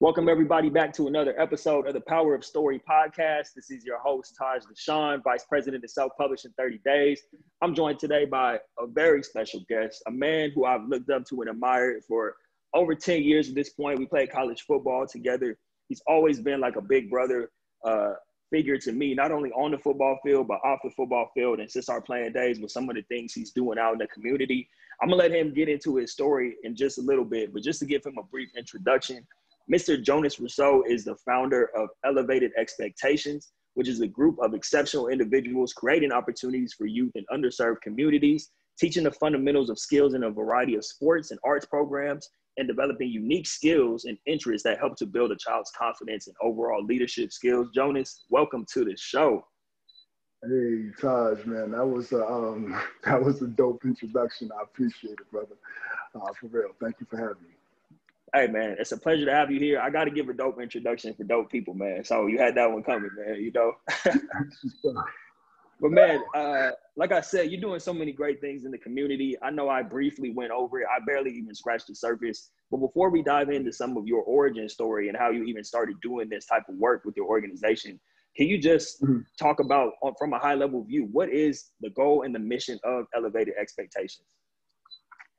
Welcome everybody back to another episode of the Power of Story podcast. This is your host Taj Dashaun, Vice President of Self Publishing 30 Days. I'm joined today by a very special guest, a man who I've looked up to and admired for over 10 years at this point. We played college football together. He's always been like a big brother uh, figure to me, not only on the football field, but off the football field. And since our playing days with some of the things he's doing out in the community, I'm gonna let him get into his story in just a little bit. But just to give him a brief introduction, Mr. Jonas Rousseau is the founder of Elevated Expectations, which is a group of exceptional individuals creating opportunities for youth in underserved communities, teaching the fundamentals of skills in a variety of sports and arts programs, and developing unique skills and interests that help to build a child's confidence and overall leadership skills. Jonas, welcome to the show. Hey Taj, man, that was a um, that was a dope introduction. I appreciate it, brother. Uh, for real, thank you for having me. Hey man, it's a pleasure to have you here. I got to give a dope introduction for dope people, man. So you had that one coming, man. You know. but man, uh, like I said, you're doing so many great things in the community. I know I briefly went over it. I barely even scratched the surface. But before we dive into some of your origin story and how you even started doing this type of work with your organization, can you just mm-hmm. talk about, from a high level view, what is the goal and the mission of Elevated Expectations?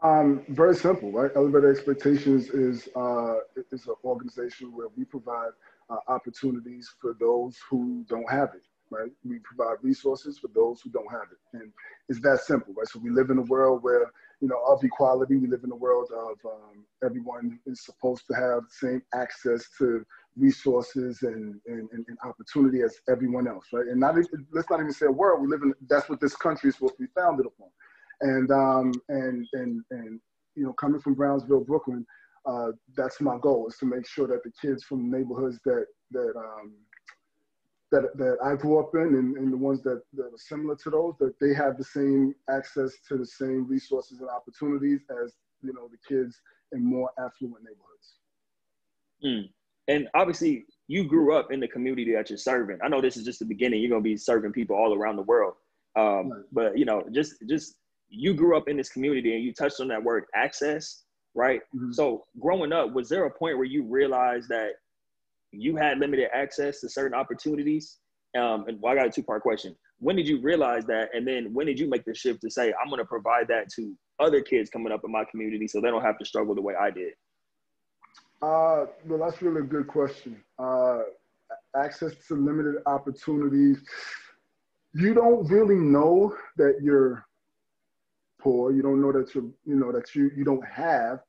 Um, very simple, right? Elevated Expectations is uh, is an organization where we provide uh, opportunities for those who don't have it, right? We provide resources for those who don't have it, and it's that simple, right? So we live in a world where you know of equality. We live in a world of um, everyone is supposed to have the same access to resources and, and, and, opportunity as everyone else, right? And not let's not even say a world. We live in that's what this country is supposed to be founded upon. And um, and and and you know, coming from Brownsville, Brooklyn, uh, that's my goal is to make sure that the kids from neighborhoods that that um, that that I grew up in and, and the ones that, that are similar to those that they have the same access to the same resources and opportunities as you know the kids in more affluent neighborhoods. Mm. And obviously, you grew up in the community that you're serving. I know this is just the beginning. You're gonna be serving people all around the world. Um, right. But you know, just just you grew up in this community and you touched on that word access, right? Mm-hmm. So growing up, was there a point where you realized that you had limited access to certain opportunities? Um, and well, I got a two part question. When did you realize that? And then when did you make the shift to say, I'm going to provide that to other kids coming up in my community so they don't have to struggle the way I did? Uh, well, that's really a good question. Uh, access to limited opportunities. You don't really know that you're poor. You don't know that you're, you know that you you don't have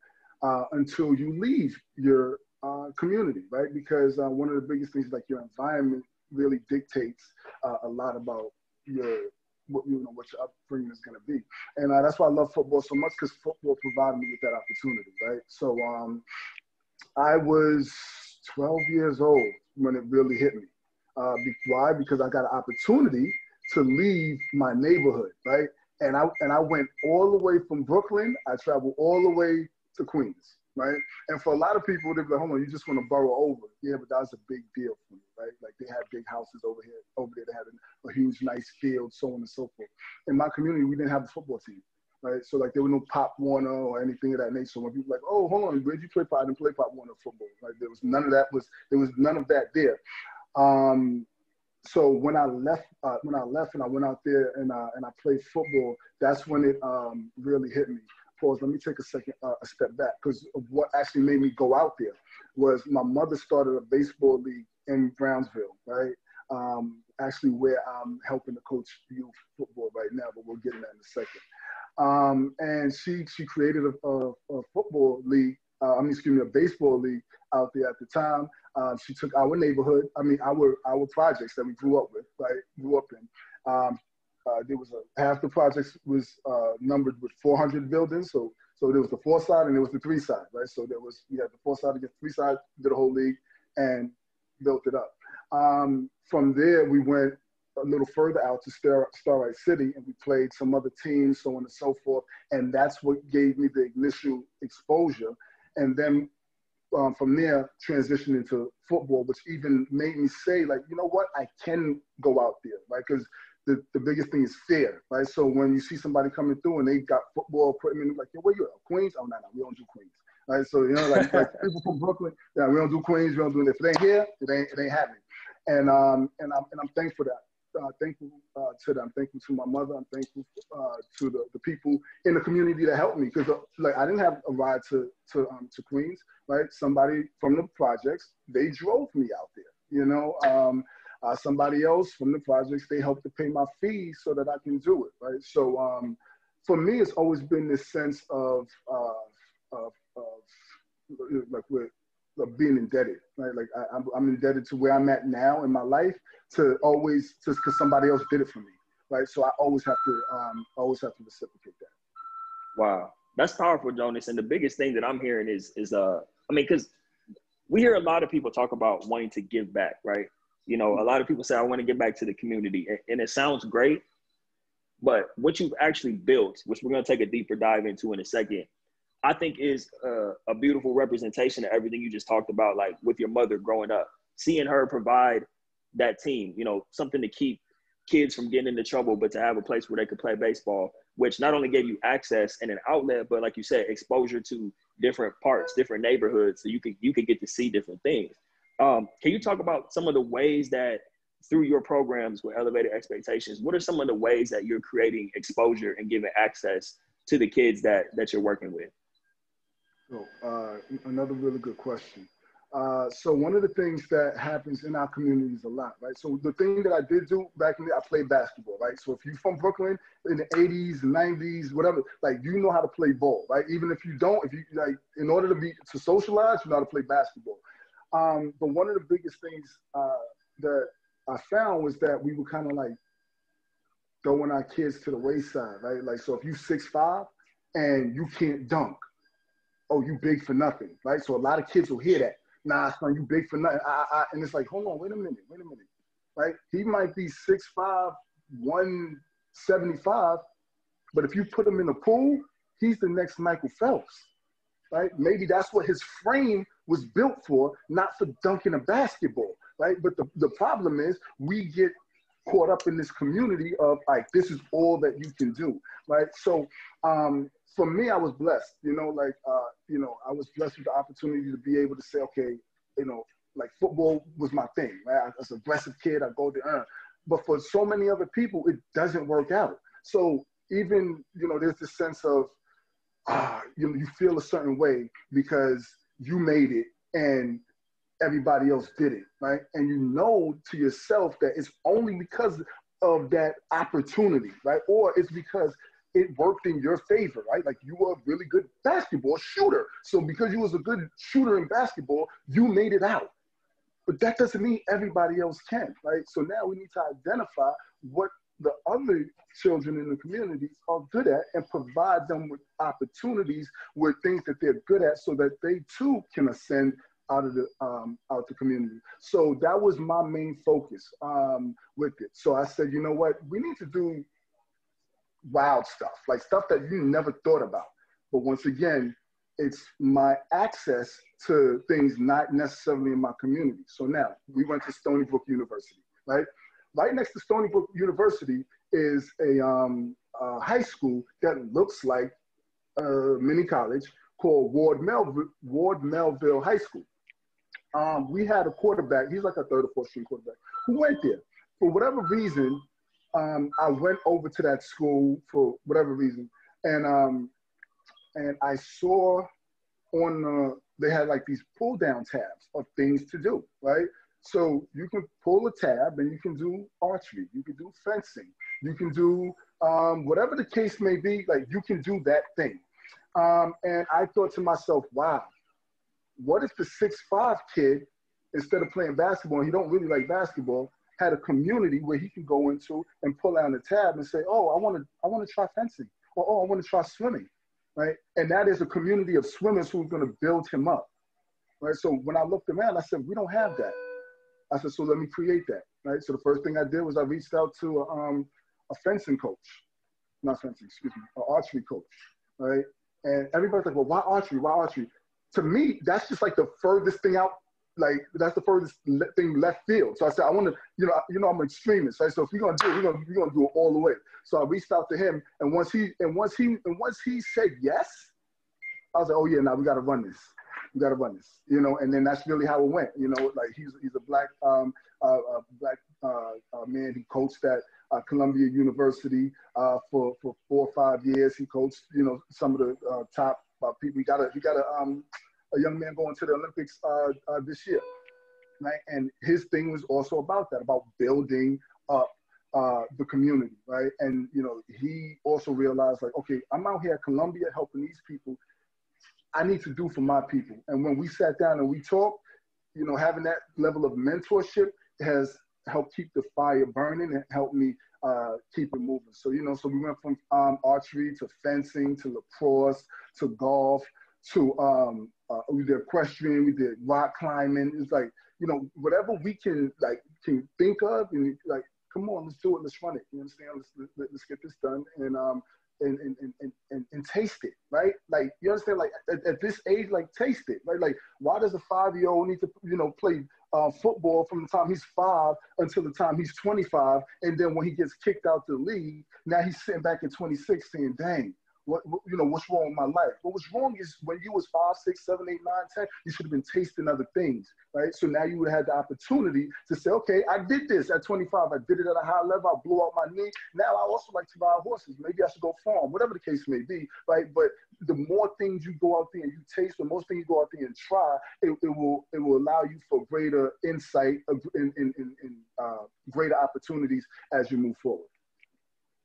uh, until you leave your uh, community, right? Because uh, one of the biggest things like your environment really dictates uh, a lot about your what you know what your upbringing is going to be, and uh, that's why I love football so much because football provided me with that opportunity, right? So um, I was 12 years old when it really hit me. Uh, why? Because I got an opportunity to leave my neighborhood, right? And I and I went all the way from Brooklyn. I traveled all the way to Queens, right? And for a lot of people, they're like, "Hold on, you just want to borough over." Yeah, but that was a big deal for me, right? Like they had big houses over here, over there. They had a, a huge, nice field, so on and so forth. In my community, we didn't have a football team, right? So like there was no Pop Warner or anything of that nature. So when people like, "Oh, hold on, where'd you play Pop?" Didn't play Pop Warner football. Like there was none of that. Was there was none of that there. Um, so when I left, uh, when I left and I went out there and uh, and I played football, that's when it um, really hit me. Pause. Let me take a second, uh, a step back, because what actually made me go out there was my mother started a baseball league in Brownsville, right? Um, actually, where I'm helping to coach youth football right now, but we'll get in that in a second. Um, and she she created a, a, a football league. Uh, I mean, excuse me, a baseball league out there at the time. Um, she took our neighborhood, I mean, our our projects that we grew up with, right? Grew up in. Um, uh, there was a half the projects was uh, numbered with 400 buildings, so so there was the four side and there was the three side, right? So there was we had the four side against three side, did a whole league, and built it up. Um, from there, we went a little further out to Star, Starrett City, and we played some other teams, so on and so forth. And that's what gave me the initial exposure. And then um, from there transitioned into football, which even made me say, like, you know what, I can go out there, right? Because the, the biggest thing is fear, right? So when you see somebody coming through and they got football equipment, like, yo, where you at? Queens? Oh, no, no, we don't do Queens. Right. So you know, like, like people from Brooklyn, yeah, we don't do Queens, we don't do this. If it ain't here, it ain't it ain't happening. And um and I'm and I'm thankful for that. Uh, thankful uh, to them. I'm thankful to my mother. I'm thankful uh, to the, the people in the community that helped me because uh, like I didn't have a ride to to um, to Queens, right? Somebody from the projects they drove me out there. You know, um, uh, somebody else from the projects they helped to pay my fees so that I can do it, right? So um, for me, it's always been this sense of uh, of, of like with of being indebted, right? Like I, am I'm indebted to where I'm at now in my life to always just because somebody else did it for me, right? So I always have to um, always have to reciprocate that. Wow, that's powerful, Jonas. And the biggest thing that I'm hearing is is uh, I mean, because we hear a lot of people talk about wanting to give back, right? You know, a lot of people say I want to give back to the community, and it sounds great, but what you've actually built, which we're going to take a deeper dive into in a second, I think is a, a, beautiful representation of everything you just talked about, like with your mother growing up, seeing her provide that team, you know, something to keep kids from getting into trouble, but to have a place where they could play baseball, which not only gave you access and an outlet, but like you said, exposure to different parts, different neighborhoods, so you could you could get to see different things. Um, can you talk about some of the ways that through your programs with elevated expectations, what are some of the ways that you're creating exposure and giving access to the kids that that you're working with? So, uh, another really good question. Uh, so one of the things that happens in our communities a lot, right? So the thing that I did do back in the, I played basketball, right? So if you're from Brooklyn in the 80s, 90s, whatever, like you know how to play ball, right? Even if you don't, if you like, in order to be to socialize, you know how to play basketball. Um, but one of the biggest things uh, that I found was that we were kind of like throwing our kids to the wayside, right? Like so, if you six five and you can't dunk, oh, you big for nothing, right? So a lot of kids will hear that. Nah, son, you big for nothing. I, I, and it's like, hold on, wait a minute, wait a minute, right? He might be 6'5", 175, but if you put him in a pool, he's the next Michael Phelps, right? Maybe that's what his frame was built for, not for dunking a basketball, right? But the, the problem is we get caught up in this community of like, this is all that you can do, right? So um, for me, I was blessed, you know, like, uh, you know, I was blessed with the opportunity to be able to say, okay, you know, like football was my thing, right? I was an aggressive kid, I go to earn. But for so many other people, it doesn't work out. So even, you know, there's this sense of, ah, you know, you feel a certain way because you made it and everybody else did it, right? And you know to yourself that it's only because of that opportunity, right? Or it's because it worked in your favor, right? Like you were a really good basketball shooter. So because you was a good shooter in basketball, you made it out. But that doesn't mean everybody else can, right? So now we need to identify what the other children in the community are good at and provide them with opportunities with things that they're good at so that they too can ascend out of the um, out the community. So that was my main focus um, with it. So I said, you know what, we need to do wild stuff, like stuff that you never thought about. But once again, it's my access to things not necessarily in my community. So now we went to Stony Brook University, right? Right next to Stony Brook University is a, um, a high school that looks like a mini college called Ward Melville, Ward Melville High School. Um, we had a quarterback, he's like a third or fourth string quarterback, who went there. For whatever reason, um, I went over to that school for whatever reason, and um, and I saw on the they had like these pull down tabs of things to do, right? So you can pull a tab and you can do archery, you can do fencing, you can do um, whatever the case may be. Like you can do that thing. Um, and I thought to myself, wow, what if the six five kid instead of playing basketball, he don't really like basketball, had a community where he can go into and pull out a tab and say, "Oh, I want to, I want to try fencing," or "Oh, I want to try swimming," right? And that is a community of swimmers who's going to build him up, right? So when I looked around, I said, "We don't have that." I said, "So let me create that," right? So the first thing I did was I reached out to a, um, a fencing coach, not fencing, excuse me, an archery coach, right? And everybody's like, "Well, why archery? Why archery?" To me, that's just like the furthest thing out like that's the furthest thing left field. So I said, I want to, you know, you know, I'm an extremist, right? So if we're gonna do it, we're gonna we're gonna do it all the way. So I reached out to him, and once he and once he and once he said yes, I was like, oh yeah, now we got to run this. We got to run this, you know. And then that's really how it went, you know. Like he's he's a black um, uh, uh, black uh, uh man. He coached at uh, Columbia University uh, for for four or five years. He coached, you know, some of the top people. We got a we got a um, a young man going to the Olympics this year, right? And his thing was also about that, about building up uh, the community, right? And you know, he also realized like, okay, I'm out here at Columbia helping these people. I need to do for my people. And when we sat down and we talked, you know, having that level of mentorship has helped keep the fire burning and helped me uh, keep it moving. So you know, so we went from um, archery to fencing to lacrosse to golf to um, uh, we did equestrian, we did rock climbing. It's like you know, whatever we can like can think of and like come on, let's do it, let's run it. You understand? Let's, let, us get this done and um and and, and and and taste it, right? Like you understand? Like at, at this age, like taste it, right? Like why does a five year old need to you know play uh, football from the time he's five until the time he's 25, and then when he gets kicked out the league, now he's sitting back at 26 saying, "Dang, what, what, you know, what's wrong with my life? What was wrong is when you was five, six, seven, eight, nine, ten, you should have been tasting other things, right? So now you would have had the opportunity to say, okay, I did this at 25. I did it at a high level. I blew out my knee. Now I also like to ride horses. Maybe I should go farm, whatever the case may be, right? But the more things you go out there and you taste, the most things you go out there and try, it, it will it will allow you for greater insight and in uh, greater opportunities as you move forward.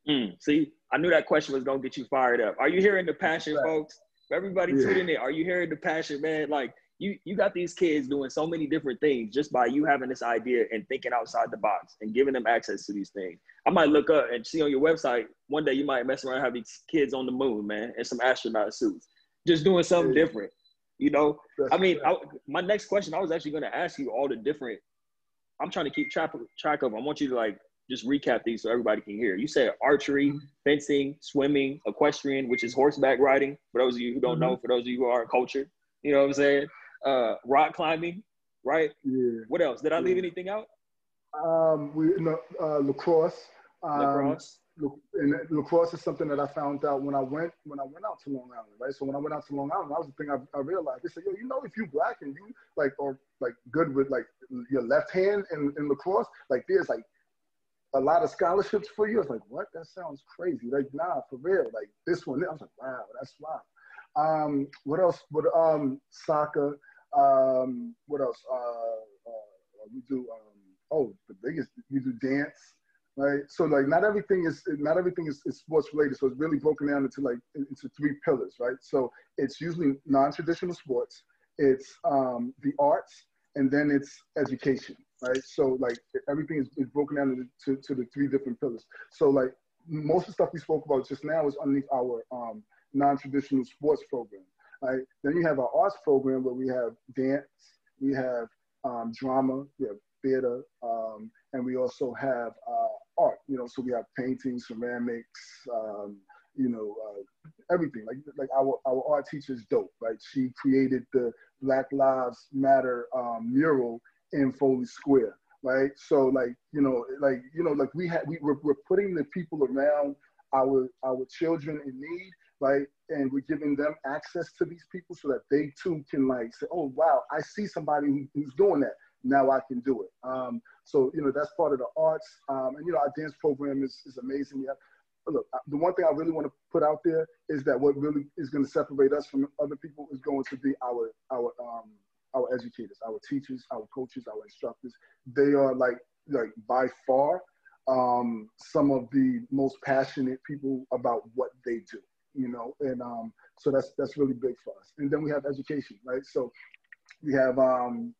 Mm, see, I knew that question was gonna get you fired up. Are you hearing the passion, right. folks? For everybody yeah. tuning in, are you hearing the passion, man? Like you, you got these kids doing so many different things just by you having this idea and thinking outside the box and giving them access to these things. I might look up and see on your website one day you might mess around have these kids on the moon, man, in some astronaut suits, just doing something yeah. different. You know, That's I mean, I, my next question, I was actually going to ask you all the different. I'm trying to keep track track of. I want you to like just recap these so everybody can hear. You said archery, mm-hmm. fencing, swimming, equestrian, which is horseback riding. For those of you who don't mm-hmm. know, for those of you who aren't cultured, you know what I'm saying? Uh, rock climbing, right? Yeah. What else? Did I leave anything out? Um, we no, uh, lacrosse. Um, lacrosse. And lacrosse is something that I found out when I went when I went out to Long Island, right? So when I went out to Long Island, that was the thing I, I realized. They said, "Yo, you know, if you black and you like or like good with like your left hand in, in lacrosse, like there's like a lot of scholarships for you. I was like, what? That sounds crazy. Like, nah, for real. Like this one. I was like, wow, that's wild. Um, what else? What um, soccer. Um, what else? Uh, uh, we do. Um, oh, the biggest. We do dance. Right. So like, not everything is not everything is, is sports related. So it's really broken down into like into three pillars. Right. So it's usually non-traditional sports. It's um, the arts, and then it's education right? So like everything is, is broken down to, to the three different pillars. So like most of the stuff we spoke about just now is underneath our um, non-traditional sports program, right? Then you have our arts program where we have dance, we have um, drama, we have theater, um, and we also have uh, art. You know, so we have painting, ceramics, um, you know, uh, everything. Like like our our art teacher is dope, right? She created the Black Lives Matter um, mural in Foley Square, right? So like, you know, like, you know, like we had, we, we're, we're putting the people around our, our children in need, right? And we're giving them access to these people so that they too can like say, oh, wow, I see somebody who, who's doing that. Now I can do it. Um, so, you know, that's part of the arts. Um, and, you know, our dance program is, is amazing. Have, look, the one thing I really want to put out there is that what really is going to separate us from other people is going to be our, our, um, our educators, our teachers, our coaches, our instructors. They are like like by far um, some of the most passionate people about what they do. You know, and um, so that's that's really big for us. And then we have education, right? So we have um,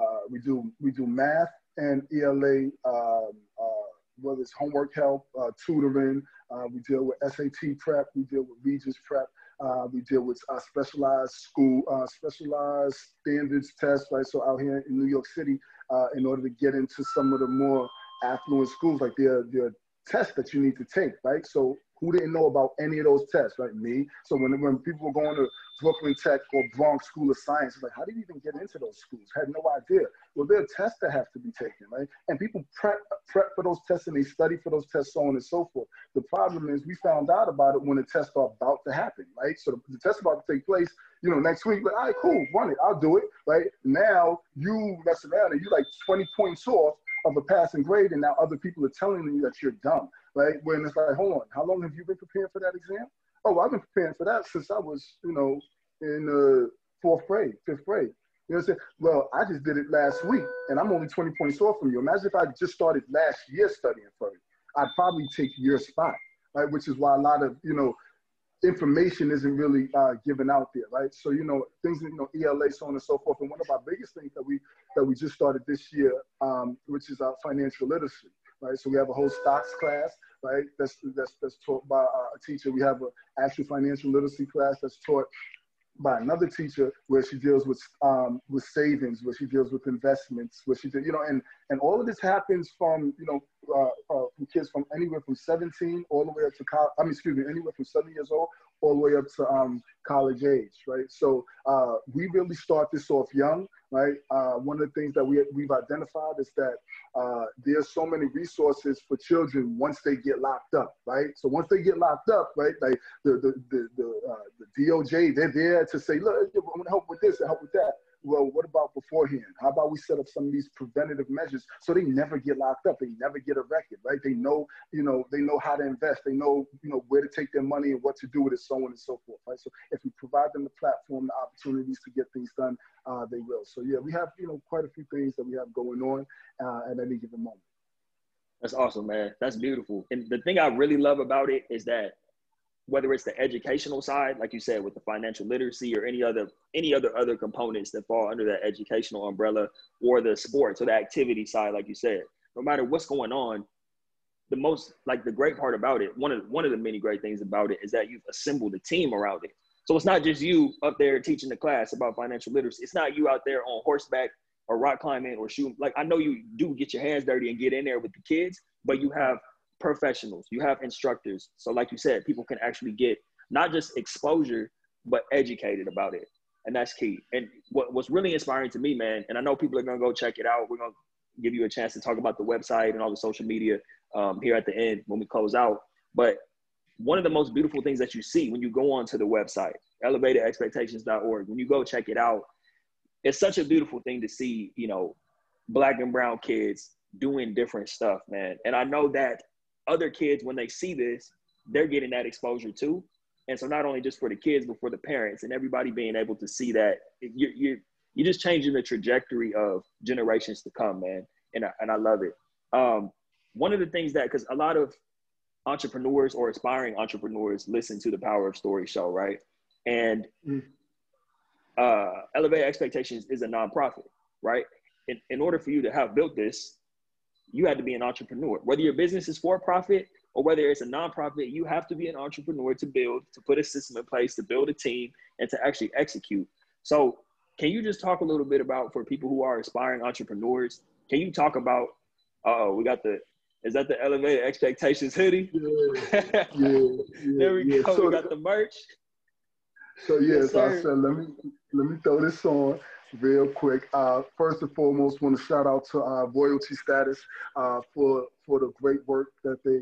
uh, we do we do math and ELA, um, uh, whether it's homework help, uh, tutoring. Uh, we deal with SAT prep. We deal with Regents prep. Uh, we deal with uh, specialized school, uh, specialized standards tests, right? So out here in New York City, uh, in order to get into some of the more affluent schools, like there, there are tests that you need to take, right? So Who didn't know about any of those tests, right? Me. So when, when people were going to Brooklyn Tech or Bronx School of Science, it's like, how do you even get into those schools? Had no idea. Well, there are tests that have to be taken, right? And people prep, prep for those tests and they study for those tests, so on and so forth. The problem is we found out about it when the tests are about to happen, right? So the, the test about to take place, you know, next week, like, all right, cool, run it, I'll do it, right? Now you mess around and you like 20 points off of a passing grade, and now other people are telling you that you're dumb, right? When it's like, hold on, how long have you been preparing for that exam? Oh, I've been preparing for that since I was, you know, in the fourth grade, fifth grade. You know what I'm saying? Well, I just did it last week, and I'm only 20 points off from you. Imagine if I just started last year studying for it. I'd probably take your spot, right? Which is why a lot of, you know, information isn't really uh, given out there, right? So you know things, you know, ELA, so on and so forth. And one of our biggest things that we that we just started this year, um, which is our financial literacy, right? So we have a whole stocks class, right? That's that's that's taught by a teacher. We have an actual financial literacy class that's taught by another teacher where she deals with um, with savings, where she deals with investments, where she did, you know, and and all of this happens from you know uh, uh, from kids from anywhere from 17 all the way up to college. I mean, excuse me, anywhere from seven years old all the way up to um, college age, right? So uh, we really start this off young, right? Uh, one of the things that we, we've identified is that uh, there's so many resources for children once they get locked up, right? So once they get locked up, right, like the, the, the, the, uh, the DOJ, they're there to say, look, I'm gonna help with this and help with that well, what about beforehand? How about we set up some of these preventative measures so they never get locked up, they never get arrested, right? They know, you know, they know how to invest, they know, you know, where to take their money and what to do with it, so on and so forth, right? So if we provide them the platform, the opportunities to get things done, uh, they will. So yeah, we have, you know, quite a few things that we have going on uh, at any given moment. That's awesome, man. That's beautiful. And the thing I really love about it is that whether it's the educational side, like you said, with the financial literacy or any other any other other components that fall under that educational umbrella, or the sports or the activity side, like you said, no matter what's going on, the most like the great part about it, one of one of the many great things about it is that you've assembled a team around it. So it's not just you up there teaching the class about financial literacy. It's not you out there on horseback or rock climbing or shooting. Like I know you do get your hands dirty and get in there with the kids, but you have professionals, you have instructors. So, like you said, people can actually get not just exposure, but educated about it. And that's key. And what, what's really inspiring to me, man, and I know people are going to go check it out. We're going to give you a chance to talk about the website and all the social media um, here at the end when we close out. But one of the most beautiful things that you see when you go onto the website, elevatedexpectations.org, when you go check it out, it's such a beautiful thing to see, you know, black and brown kids doing different stuff, man. And I know that other kids, when they see this, they're getting that exposure too. And so not only just for the kids, but for the parents and everybody being able to see that you're, you're, you're just changing the trajectory of generations to come, man. And I, and I love it. Um, one of the things that because a lot of entrepreneurs or aspiring entrepreneurs listen to the Power of Story show, right? And mm. uh, Elevate Expectations is a nonprofit, right? In, in order for you to have built this, you had to be an entrepreneur. Whether your business is for profit or whether it's a nonprofit, you have to be an entrepreneur to build, to put a system in place, to build a team, and to actually execute. So, can you just talk a little bit about for people who are aspiring entrepreneurs? Can you talk about? Oh, we got the. Is that the elevated expectations hoodie? Yeah, yeah, yeah there we yeah. go. So, we got the merch. So yes, yes I said let me let me throw this on real quick. Uh, first and foremost, want to shout out to uh, Royalty Status uh, for for the great work that they.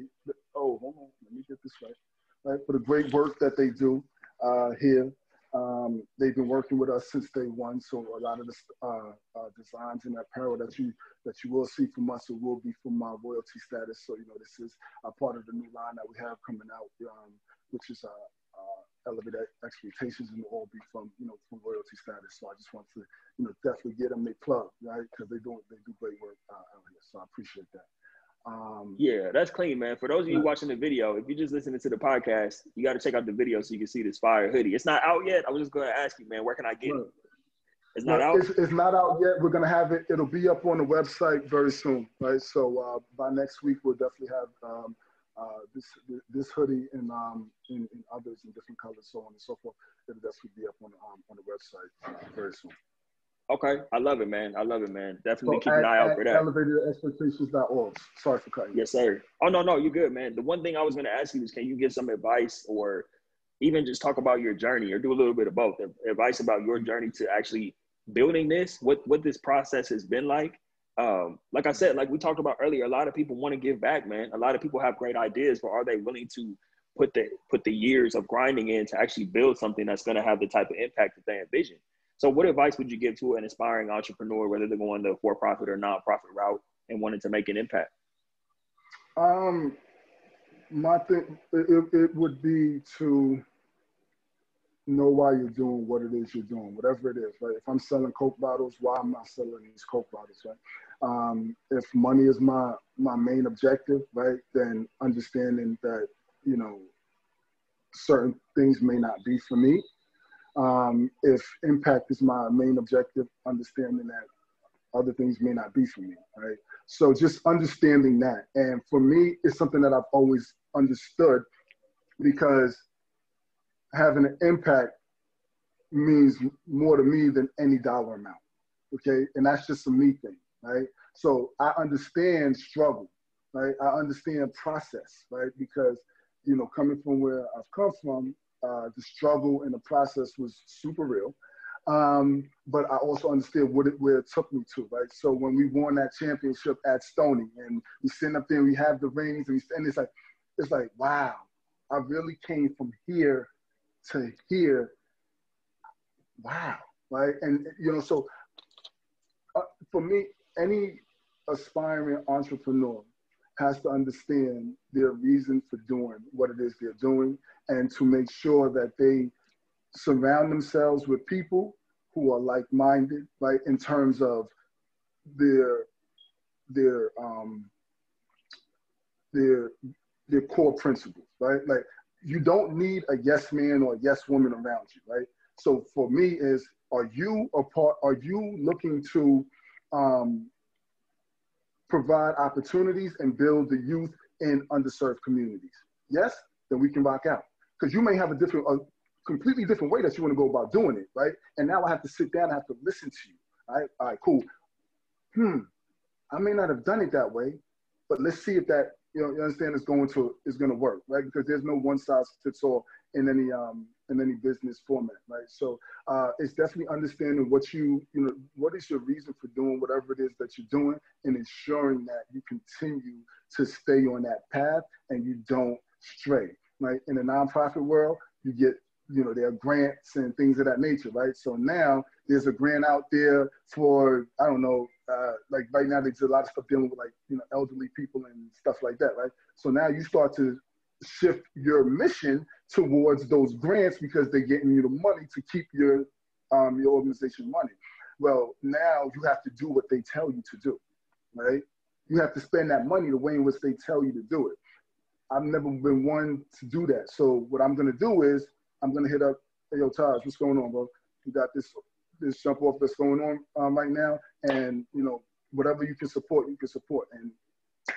Oh, hold on, let me get this right. Right for the great work that they do uh, here. Um, they've been working with us since day one, so a lot of the uh, uh, designs and apparel that you that you will see from us will be from my royalty status. So you know this is a part of the new line that we have coming out, um, which is elevate expectations and all be from you know from royalty status. So I just want to you know definitely get them a plug right because they do they do great work uh, out here. So I appreciate that. Um, yeah, that's clean, man. For those of you watching the video, if you're just listening to the podcast, you got to check out the video so you can see this fire hoodie. It's not out yet. I was just going to ask you, man, where can I get it? It's not out. It's, it's, not out yet. We're gonna have it. It'll be up on the website very soon, right? So uh, by next week, we'll definitely have um, uh, this this hoodie and um in, in, others in different colors, so on and so forth. That that should be up on um, on the website very soon. Okay, I love it, man. I love it, man. Definitely so keep at, an eye out for that. Elevated Sorry for cutting. Yes, sir. Oh no, no, you're good, man. The one thing I was going to ask you is, can you give some advice, or even just talk about your journey, or do a little bit of both? Advice about your journey to actually building this, what what this process has been like. Um, like I said, like we talked about earlier, a lot of people want to give back, man. A lot of people have great ideas, but are they willing to put the put the years of grinding in to actually build something that's going to have the type of impact that they envision? So, what advice would you give to an aspiring entrepreneur, whether they're going the for-profit or non-profit route, and wanting to make an impact? Um, my thing it, it would be to know why you're doing what it is you're doing, whatever it is, right? If I'm selling Coke bottles, why am I selling these Coke bottles, right? Um, if money is my my main objective, right, then understanding that you know certain things may not be for me, um, if impact is my main objective, understanding that other things may not be for me, right? So just understanding that. And for me, it's something that I've always understood because having an impact means more to me than any dollar amount. Okay. And that's just a me thing, right? So I understand struggle, right? I understand process, right? Because, you know, coming from where I've come from, uh, the struggle and the process was super real. Um, but I also understood what it, where it took me to, right? So when we won that championship at Stony and we stand up there, and we have the rings, and, we, and it's like, it's like, wow, I really came from here to here. Wow, right? And you know, so uh, for me, any aspiring entrepreneur has to understand their reason for doing what it is they're doing and to make sure that they surround themselves with people who are like-minded, right, in terms of their their um, their their core principles, right? Like you don't need a yes man or a yes woman around you, right? So for me, is are you a part? Are you looking to um, provide opportunities and build the youth in underserved communities? Yes, then we can rock out because you may have a different, a completely different way that you want to go about doing it, right? And now I have to sit down, I have to listen to you. All right, all right, cool. Hmm, I may not have done it that way, but let's see if that you know you understand is going to is going to work, right? Because there's no one size fits all in any um in any business format, right? So uh, it's definitely understanding what you you know what is your reason for doing whatever it is that you're doing, and ensuring that you continue to stay on that path and you don't stray right? In the nonprofit world, you get, you know, there are grants and things of that nature, right? So now there's a grant out there for, I don't know, uh, like right now there's a lot of stuff dealing with like, you know, elderly people and stuff like that, right? So now you start to shift your mission towards those grants because they're getting you the money to keep your um, your organization running. Well, now you have to do what they tell you to do, right? You have to spend that money the way in which they tell you to do it. I've never been one to do that. So what I'm gonna do is I'm gonna hit up, hey yo, Taj, what's going on, bro? You got this this jump off that's going on um, right now, and you know whatever you can support, you can support. And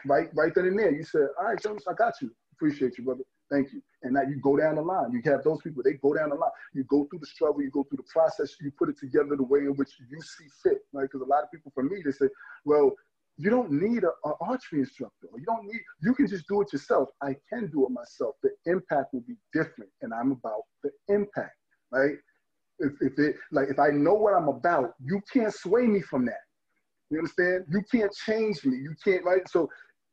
right right then and there, you said, all right, Jones, I got you. Appreciate you, brother. Thank you. And now you go down the line. You have those people, they go down the line. You go through the struggle, you go through the process, you put it together the way in which you see fit, right? Because a lot of people, for me, they say, well, you don't need an archery instructor. You don't need, you can just do it yourself. I can do it myself. The impact will be different. And I'm about the impact, right? If, if it, like, if I know what I'm about, you can't sway me from that. You understand? You can't change me. You can't, right? So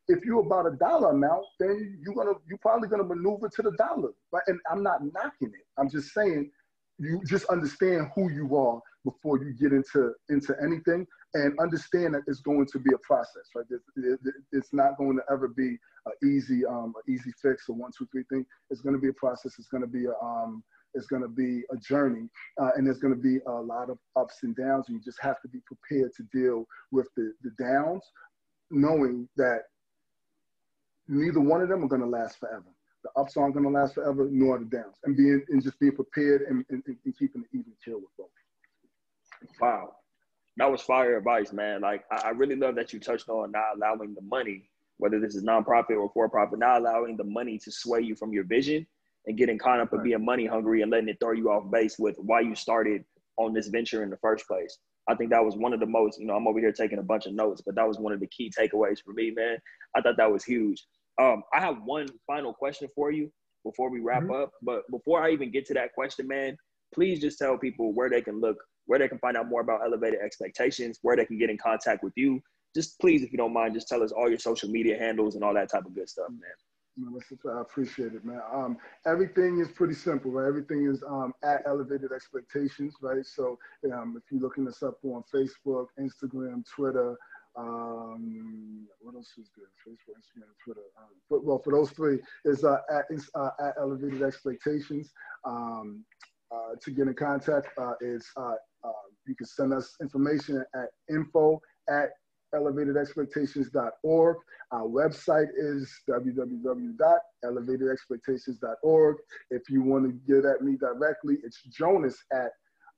if you're about a dollar amount, then you're gonna, you're probably gonna maneuver to the dollar, right? And I'm not knocking it. I'm just saying, you just understand who you are before you get into into anything and understand that it's going to be a process, right? It's not going to ever be an easy, um, easy fix or one, two, three thing. It's going to be a process. It's going to be a, um, it's going to be a journey, uh, and there's going to be a lot of ups and downs. And you just have to be prepared to deal with the, the downs, knowing that neither one of them are going to last forever. The ups aren't going to last forever, nor the downs, and being and just being prepared and, and, and keeping an even keel with both. Wow, that was fire advice, man. Like I, really love that you touched on not allowing the money, whether this is nonprofit or for profit, not allowing the money to sway you from your vision and getting caught up right. in being money hungry and letting it throw you off base with why you started on this venture in the first place. I think that was one of the most, you know, I'm over here taking a bunch of notes, but that was one of the key takeaways for me, man. I thought that was huge. Um, I have one final question for you before we wrap mm-hmm. up. But before I even get to that question, man, please just tell people where they can look, where they can find out more about elevated expectations, where they can get in contact with you. Just please, if you don't mind, just tell us all your social media handles and all that type of good stuff, man. I appreciate it, man. Um, everything is pretty simple, right? Everything is um, at Elevated Expectations, right? So um, if you're looking us up on Facebook, Instagram, Twitter, um, what else is good? Facebook, Instagram, Twitter. Um, but, well, for those three, is uh, at, uh, at Elevated Expectations. Um, uh, to get in contact uh, is uh, uh, you can send us information at info at elevatedexpectations.org. Our website is www.elevatedexpectations.org. If you want to get at me directly, it's Jonas at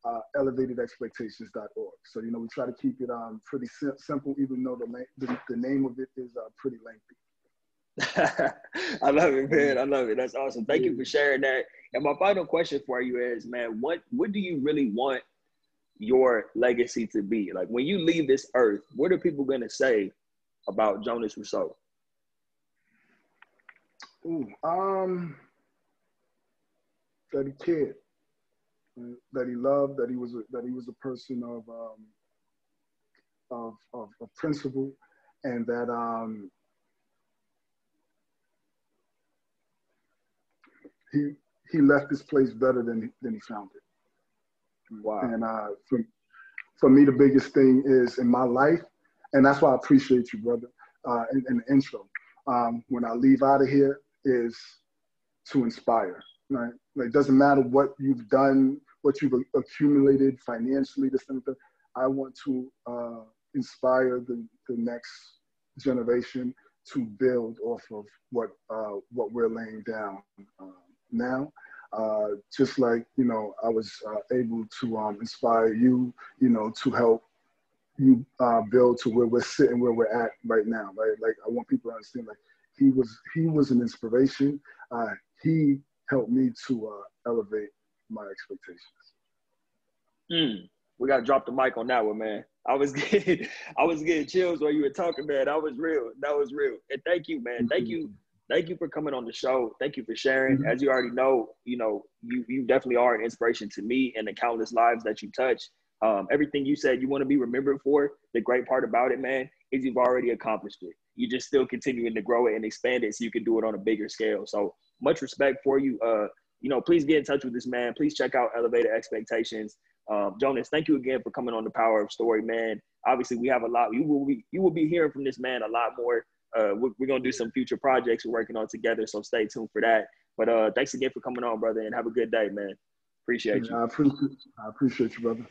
uh, elevatedexpectations.org. So, you know, we try to keep it um, pretty sim- simple, even though the, the, the name of it is uh, pretty lengthy. I love it, man. I love it. That's awesome. Thank you for sharing that. And my final question for you is, man, what what do you really want your legacy to be? Like when you leave this earth, what are people gonna say about Jonas Rousseau? Ooh, um, that cared, that he loved, that he was a, that he was a person of um, of, of, of principle, and that um, he he left this place better than than he found it. Wow. And uh, for, for me, the biggest thing is in my life, and that's why I appreciate you, brother, uh, in, in the intro. Um, when I leave out of here, is to inspire. Right? Like, it doesn't matter what you've done, what you've accumulated financially, this and that. I want to uh, inspire the, the next generation to build off of what uh, what we're laying down uh, now uh, just like you know I was uh, able to um, inspire you, you know, to help you uh, build to where we're sitting, where we're at right now, right? Like I want people to understand, like he was he was an inspiration. Uh, he helped me to elevate my expectations. Mm. We gotta drop the mic on that one, man. I was getting I was getting chills while you were talking, man. That was real. That was real. And thank you, man. Thank you thank you for coming on the show. Thank you for sharing. Mm-hmm. As you already know, you know, you you definitely are an inspiration to me and the countless lives that you touch. Um, everything you said you want to be remembered for. The great part about it, man, is you've already accomplished it. You're just still continuing to grow it and expand it so you can do it on a bigger scale. So much respect for you. Uh, you know, please get in touch with this man. Please check out Elevated Expectations. Um, Jonas, thank you again for coming on the Power of Story, man. Obviously, we have a lot. You will be you will be hearing from this man a lot more uh, we're, we're gonna do some future projects we're working on together. So stay tuned for that. But uh, thanks again for coming on, brother, and have a good day, man. Appreciate you. I appreciate I appreciate you, brother.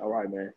All right, man.